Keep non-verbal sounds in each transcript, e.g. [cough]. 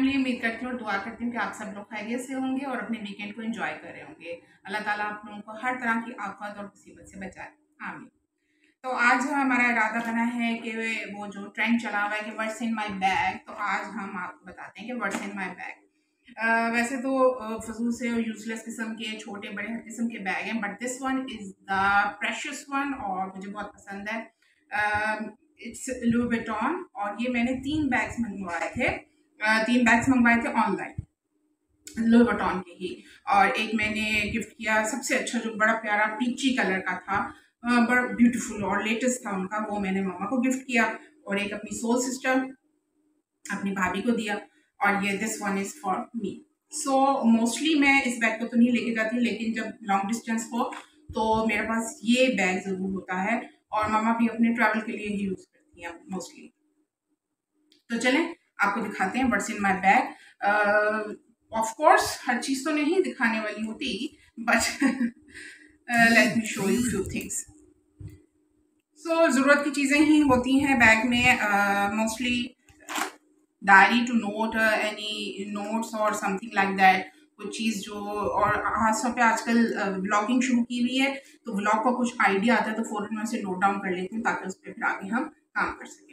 Family उम्मीद करती हूँ और दुआ करती हूँ कि आप सब लोग खैरियत से होंगे और अपने वीकेंड को एंजॉय कर रहे होंगे। अल्लाह ताला आप लोगों को हर तरह की आफत और मुसीबत से बचाए आमीन। तो आज हमारा इरादा बना है कि वो जो ट्रेंड चला हुआ है कि वर्ड्स इन माई बैग तो आज हम आपको बताते हैं कि वर्ड्स इन माई बैग वैसे तो फजूल से और यूजलेस किस्म के, छोटे बड़े हर किस्म के बैग हैं but this one is the precious one और मुझे बहुत पसंद है। इट्स लूबेटॉन और ये मैंने तीन बैग्स मंगवाए थे। तीन बैग्स मंगवाए थे ऑनलाइन लूबेटॉन के ही। और एक मैंने गिफ्ट किया, सबसे अच्छा जो बड़ा प्यारा पीची कलर का था बड़ा ब्यूटीफुल और लेटेस्ट था उनका, वो मैंने मामा को गिफ्ट किया और एक अपनी सोल सिस्टर अपनी भाभी को दिया और ये this one is for me so mostly मैं इस बैग को तो नहीं लेके जाती, लेकिन जब लॉन्ग डिस्टेंस हो तो मेरे पास ये बैग ज़रूर होता है और मामा भी अपने ट्रैवल के लिए ही यूज़ करती हैं मोस्टली तो चलें आपको दिखाते हैं what's in my bag of course हर चीज़ तो नहीं दिखाने वाली होती but let me show you few things so ज़रूरत की चीज़ें ही होती हैं बैग में mostly diary to note any notes और समथिंग लाइक दैट कुछ चीज़ जो, और खासतौर पे आजकल ब्लॉगिंग शुरू की हुई है तो ब्लॉग का कुछ आइडिया आता है तो फ़ौरन मैं उसे नोट डाउन कर लेती हूँ, ताकि उस पर फिर आगे हम काम कर सकें।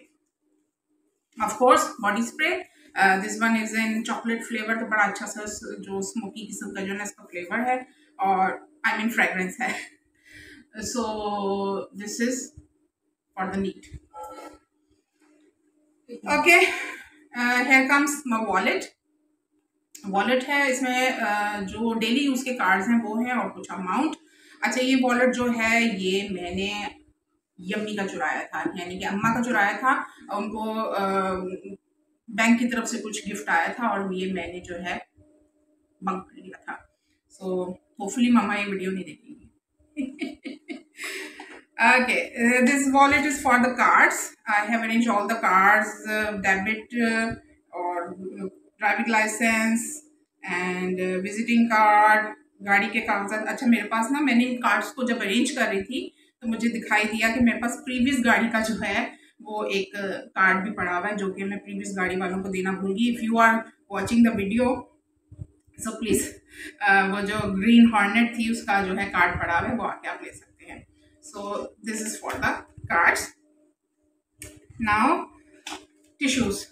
Of course body spray this one is in chocolate flavour तो बड़ा अच्छा सा जो स्मोकी किस्म का जो है इसका फ्लेवर है और आई मीन फ्रेगरेंस है। So this is for the need okay here comes my wallet wallet है इसमें uh, जो डेली यूज़ के कार्ड्स हैं वो हैं और कुछ अमाउंट अच्छा ये वॉलेट जो है ये मैंने यम्मी का चुराया था यानी कि अम्मा का चुराया था उनको बैंक की तरफ़ से कुछ गिफ्ट आया था और ये मैंने जो है बंक कर लिया था। सो होपफुली मामा ये वीडियो नहीं देखेंगे। [laughs] Wallet is for the cards. I have arranged all the cards uh, debit uh, or driving licence and visiting card गाड़ी के कागजात। अच्छा मेरे पास ना मैंने इन कार्ड्स को जब अरेंज कर रही थी तो मुझे दिखाई दिया कि मेरे पास प्रीवियस गाड़ी का जो है, वो एक कार्ड भी पड़ा हुआ है, जो कि मैं प्रीवियस गाड़ी वालों को देना भूल गई। If you are watching the video so please वो जो ग्रीन हॉर्नेट थी, उसका जो है कार्ड पड़ा हुआ है, वो आके आप ले सकते हैं। So this is for the cards now tissues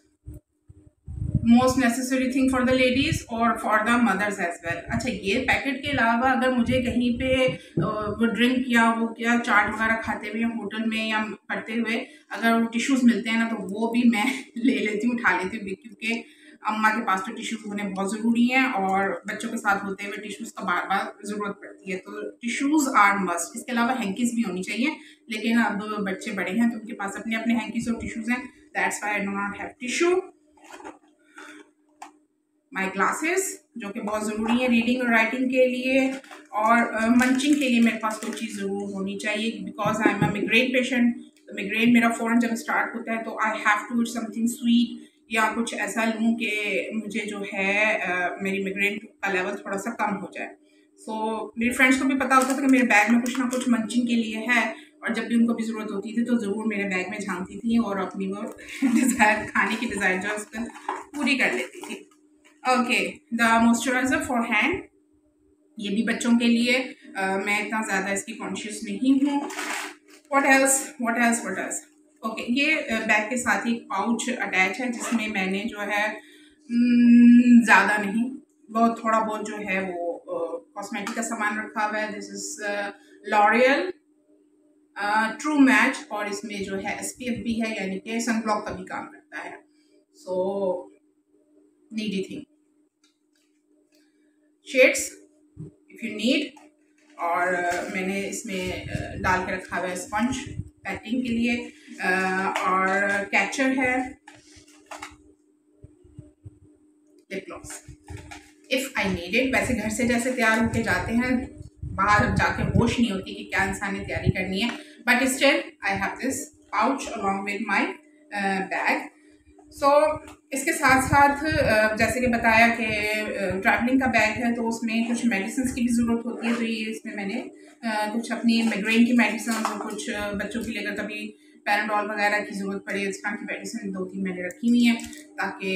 most necessary thing for the ladies और for the mothers as well अच्छा ये पैकेट के अलावा अगर मुझे कहीं पे वो ड्रिंक या वो क्या चाट वगैरह खाते हुए होटल में या करते हुए अगर वो टिश्यूज़ मिलते हैं ना तो वो भी मैं [laughs] ले लेती हूँ, उठा लेती हूँ, क्योंकि अम्मा के पास तो टिश्यूज़ होने बहुत ज़रूरी हैं और बच्चों के साथ होते हुए टिश्यूज़ का बार बार ज़रूरत पड़ती है। तो टिश्यूज़ आर मस्ट इसके अलावा हैंकीस भी होनी चाहिए, लेकिन अब बच्चे बड़े हैं तो उनके पास अपने अपने हैंकीस और टिश्यूज़ हैं। That's why I do not have tissue my glasses जो कि बहुत ज़रूरी है रीडिंग और राइटिंग के लिए और मंचिंग के लिए मेरे पास कोई चीज़ ज़रूर होनी चाहिए because I am a migraine patient तो मिग्रेन मेरा फ़ौरन जब स्टार्ट होता है तो I have to eat something sweet या कुछ ऐसा लूँ कि मुझे जो है मेरी मिग्रेन का लेवल थोड़ा सा कम हो जाए। सो so, मेरी फ्रेंड्स को भी पता होता था कि मेरे बैग में कुछ ना कुछ मंचिंग के लिए है और जब भी उनको भी ज़रूरत होती थी तो ज़रूर मेरे बैग में झांकती थी और अपनी वो [laughs] डिज़ायर खाने की डिज़ायर जो है उसको पूरी कर लेती थी। Okay the moisturiser for hand ये भी बच्चों के लिए uh, मैं इतना ज़्यादा इसकी कॉन्शियस नहीं हूँ। What else what else what else okay ये बैग के साथ ही एक पाउच अटैच है जिसमें मैंने जो है mm, ज़्यादा नहीं बहुत थोड़ा बहुत जो है वो कॉस्मेटिक uh, का सामान रखा हुआ है। This is L'Oreal true match और इसमें जो है एस पी एफ़ भी है यानी कि सनब्लॉक का भी काम करता है। So needy thing shades if you need और मैंने इसमें डाल के रखा हुआ है स्पंज पैकिंग के लिए और कैचर है इफ़ आई नीडेड वैसे घर से जैसे तैयार होके जाते हैं, बाहर जाके होश नहीं होती कि क्या इंसान ने तैयारी करनी है but still I have this pouch along with my bag so so, इसके साथ साथ जैसे कि बताया कि ट्रैवलिंग का बैग है तो उसमें कुछ मेडिसिन की भी ज़रूरत होती है तो ये इसमें मैंने कुछ अपनी माइग्रेन की मेडिसिन और कुछ बच्चों के लिए अगर कभी पैराडॉल वगैरह की ज़रूरत पड़े इस तरह की मेडिसिन दो तीन मैंने रखी हुई हैं ताकि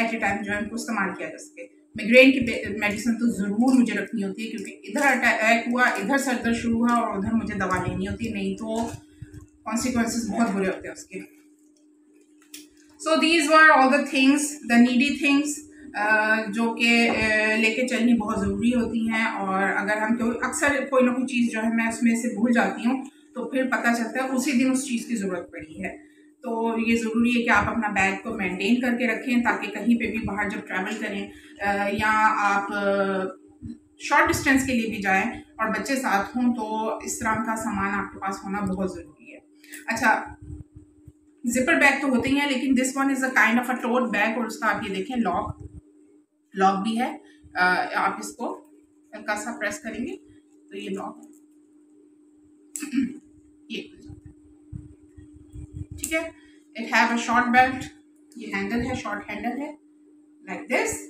एट ए टाइम जो है उनको इस्तेमाल किया जा सके। मिग्रेन की मेडिसिन तो ज़रूर मुझे रखनी होती है क्योंकि इधर अटैक हुआ इधर सर दर्द शुरू हुआ और उधर मुझे दवा लेनी होती है नहीं तो कॉन्सिक्वेंसेस बहुत बुरे होते हैं उसके। So these were all the things the needy things जो कि लेके चलनी बहुत ज़रूरी होती हैं और अगर हम कोई अक्सर कोई ना कोई चीज़ जो है मैं उसमें से भूल जाती हूँ तो फिर पता चलता है उसी दिन उस चीज़ की ज़रूरत पड़ी है। तो ये ज़रूरी है कि आप अपना बैग को मेंटेन करके रखें ताकि कहीं पे भी बाहर जब ट्रैवल करें या आप शॉर्ट डिस्टेंस के लिए भी जाएँ और बच्चे साथ हों तो इस तरह का सामान आपके पास होना बहुत ज़रूरी है। अच्छा जिपर बैग तो होते ही है, लेकिन this one is a kind of a tote bag और उसका आप ये देखें लॉक लॉक भी है। आप इसको हल्का सा प्रेस करेंगे तो ये लॉक ये ठीक है? It have a short belt ये हैंडल है शॉर्ट हैंडल है। Like this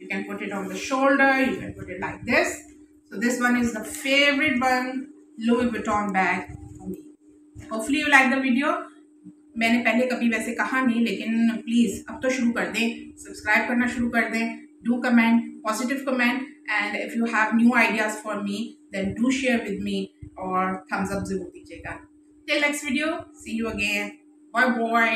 you can put it on the shoulder you can put it like this so this one is the favourite one Louis Vuitton bag hopefully you like the video मैंने पहले कभी वैसे कहा नहीं, लेकिन please अब तो शुरू कर दें। सब्सक्राइब करना शुरू कर दें। Do comment positive comment and if you have new ideas for me then do share with me और थम्स अप ज़रूर दीजिएगा। Till next video see you again bye bye